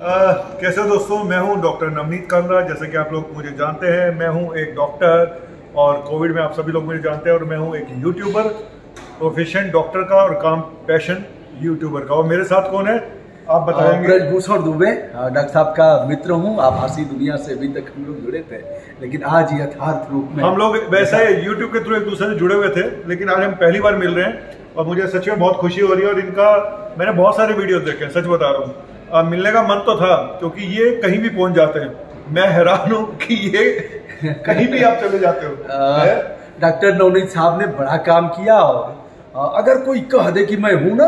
आ, कैसे दोस्तों? मैं हूँ डॉक्टर नवनीत कांद्रा जैसे कि आप लोग मुझे जानते हैं मैं हूँ एक डॉक्टर और कोविड में आप सभी लोग मुझे जानते हैं और मैं हूँ एक यूट्यूबर प्रोफेशन डॉक्टर का और काम पैशन यूट्यूबर का। और मेरे साथ कौन है? आप बताएँगे। ब्रजभूषण दुबे। डॉक्टर साहब का मित्र हूँ। आप हँसी दुनिया से अभी तक हम लोग जुड़े थे लेकिन आज यथार्थ रूप में हम लोग वैसे यूट्यूब के थ्रू एक दूसरे से जुड़े हुए थे लेकिन आज हम पहली बार मिल रहे हैं और मुझे सच में बहुत खुशी हो रही है और इनका मैंने बहुत सारे वीडियोस देखे हैं सच बता रहा हूँ। मिलने का मन तो था क्योंकि ये कहीं भी पहुँच जाते हैं। मैं हैरान हूँ कि ये कहीं भी आप चले जाते हो। डॉक्टर नवनीत साहब ने बड़ा काम किया और अगर कोई कह दे कि मैं हूँ ना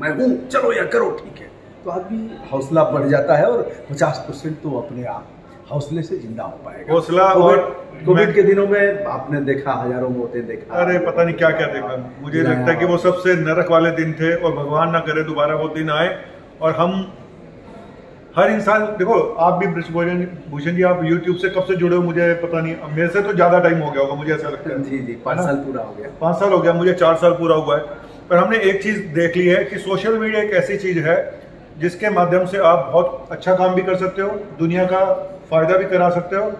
मैं हूँ चलो या करो ठीक है। तो आदमी हौसला बढ़ जाता है और पचास परसेंट तो अपने आप हौसले से ज़िंदा हो पाएगा। हौसला और कोविड के दिनों में आपने देखा हज़ारों मौतें देखा। अरे पता नहीं क्या क्या देखा। मुझे लगता है कि वो सबसे नरक वाले दिन थे और भगवान ना करे दोबारा वो दिन आए। और हम हर इंसान देखो आप भी भूषण भूषण जी आप YouTube से कब से जुड़े हो मुझे पता नहीं। मेरे से तो ज़्यादा टाइम हो गया होगा मुझे ऐसा लगता है। जी जी पाँच साल पूरा हो गया। पाँच साल हो गया मुझे चार साल पूरा हुआ है। पर हमने एक चीज़ देख ली है कि सोशल मीडिया एक ऐसी चीज़ है जिसके माध्यम से आप बहुत अच्छा काम भी कर सकते हो दुनिया का फ़ायदा भी करा सकते हो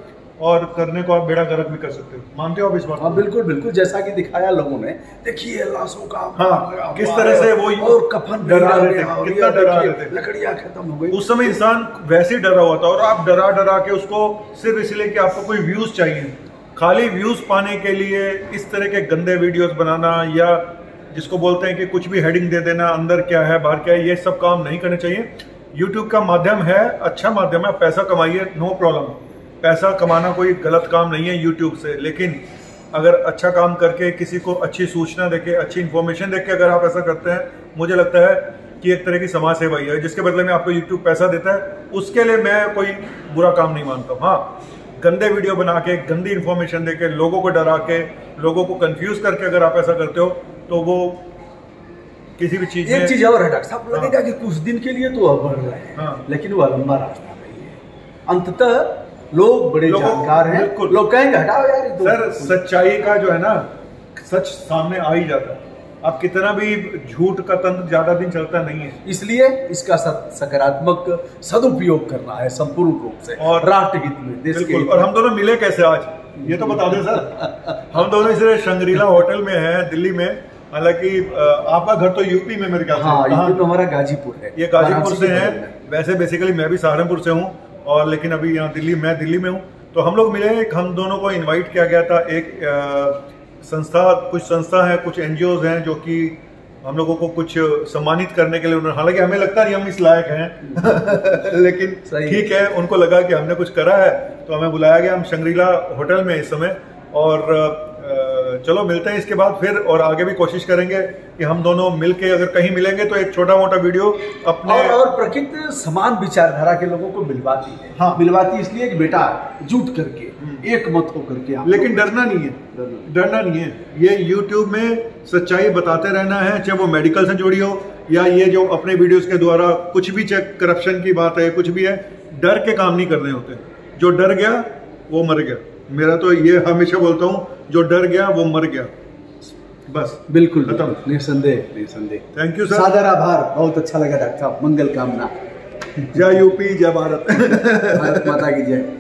और करने को आप बेड़ा गर्क भी कर सकते हो। मानते हो आप इस बात हाँ बिल्कुल बिल्कुल जैसा कि दिखाया लोगों ने। देखिए लाशों का हाँ किस तरह से वो और कफन डरा रहे थे कितना डरा रहे थे। लकड़ियाँ खत्म हो गई। उस समय इंसान वैसे ही डरा हुआ था और आप डरा डरा के उसको सिर्फ़ इसलिए कि आपको कोई व्यूज़ चाहिए। खाली व्यूज़ पाने के लिए इस तरह के गंदे वीडियोस बनाना या जिसको बोलते हैं कि कुछ भी हेडिंग दे देना अंदर क्या है बाहर क्या है ये सब काम नहीं करने चाहिए। यूट्यूब का माध्यम है अच्छा माध्यम है पैसा कमाइए नो प्रॉब्लम पैसा कमाना कोई गलत काम नहीं है यूट्यूब से लेकिन अगर अच्छा काम करके किसी को अच्छी सूचना देके अच्छी इन्फॉर्मेशन देके अगर आप ऐसा करते हैं मुझे लगता है कि एक तरह की समाज सेवा ही है जिसके बदले में आपको यूट्यूब पैसा देता है उसके लिए मैं कोई बुरा काम नहीं मानता हाँ गंदे वीडियो बना के गंदी इन्फॉर्मेशन देके लोगों को डरा के लोगों को कंफ्यूज करके अगर आप ऐसा करते हो तो वो किसी भी चीज़ एक चीज़ और है डॉक्टर साहब लगेगा हाँ। कि कुछ दिन के लिए तो अब बढ़ रहे हैं हाँ। लेकिन वो लंबा रास्ता नहीं है अंततः लोग बड़े जानकार हैं। लोग कहेंगे हटाओ यार तो सर सच्चाई का जो है ना सच सामने आ ही जाता है। अब कितना भी झूठ का तंत्र ज़्यादा दिन चलता नहीं है। इसलिए इसका सकारात्मक सदुपयोग करना है संपूर्ण रूप से। और राष्ट्र हित में देश के और हम दोनों मिले कैसे आज? ये तो बता दें सर। हम दोनों इसलिए शंग्रीला होटल में हैं दिल्ली में। हालाँकि आपका घर तो यूपी में मेरे ख्याल हाँ, यूपी में हमारा गाजीपुर है। ये गाजीपुर से है। वैसे बेसिकली मैं भी सहारनपुर से हूँ। और लेकिन अभी यहाँ दिल्ली मैं दिल्ली में हूँ तो हम लोग मिले हम दोनों को इनवाइट किया गया था। एक संस्था कुछ संस्था है कुछ एनजीओ हैं जो कि हम लोगों को कुछ सम्मानित करने के लिए उन्होंने हालाँकि हमें लगता नहीं हम इस लायक हैं लेकिन ठीक है उनको लगा कि हमने कुछ करा है तो हमें बुलाया गया। हम शंग्रीला होटल में इस समय और चलो मिलते हैं इसके बाद फिर और आगे भी कोशिश करेंगे कि हम दोनों मिलके अगर कहीं मिलेंगे तो एक छोटा मोटा वीडियो अपने और, और प्रकृति समान विचारधारा के लोगों को मिलवाती है। हाँ। मिलवाती इसलिए कि बेटा जुट करके हम्म। एक मत होकर के लेकिन डरना नहीं है। डरना नहीं। है। ये यूट्यूब में सच्चाई बताते रहना है चाहे वो मेडिकल से जुड़ी हो या ये जो अपने वीडियोस के द्वारा कुछ भी चाहे करप्शन की बात है कुछ भी है डर के काम नहीं करने होते। जो डर गया वो मर गया। मेरा तो ये हमेशा बोलता हूँ जो डर गया वो मर गया। बस बिल्कुल खत्म। निसंदेह निसंदेह। थैंक यू सर सादर आभार। बहुत अच्छा लगा डॉक्टर साहब। मंगल कामना। जय यूपी जय भारत। भारत माता की जय।